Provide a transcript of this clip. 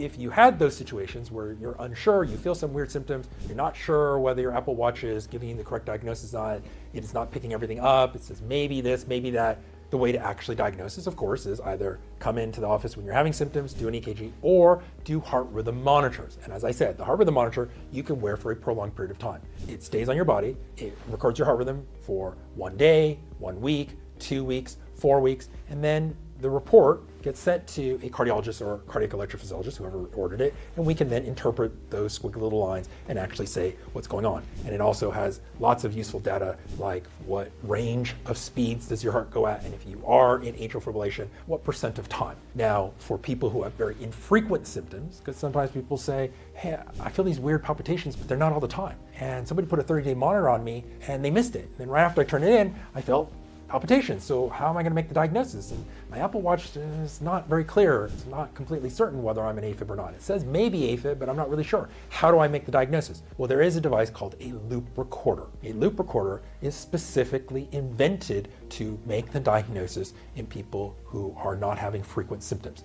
if you had those situations where you're unsure, you feel some weird symptoms, you're not sure whether your Apple Watch is giving you the correct diagnosis on it, it's not picking everything up, it says maybe this, maybe that. The way to actually diagnose this, of course, is either come into the office when you're having symptoms, do an EKG, or do heart rhythm monitors. And as I said, the heart rhythm monitor you can wear for a prolonged period of time. It stays on your body, it records your heart rhythm for one day, one week, two weeks, four weeks, and then the report gets sent to a cardiologist or cardiac electrophysiologist, whoever ordered it, and we can then interpret those squiggly little lines and actually say what's going on. And it also has lots of useful data like what range of speeds does your heart go at, and if you are in atrial fibrillation, what percent of time. Now, for people who have very infrequent symptoms, because sometimes people say, hey, I feel these weird palpitations, but they're not all the time. And somebody put a 30 day monitor on me and they missed it. And then right after I turned it in, I felt palpitations. So how am I going to make the diagnosis? And my Apple Watch is not very clear. It's not completely certain whether I'm an AFib or not. It says maybe AFib, but I'm not really sure. How do I make the diagnosis? Well, there is a device called a loop recorder. A loop recorder is specifically invented to make the diagnosis in people who are not having frequent symptoms.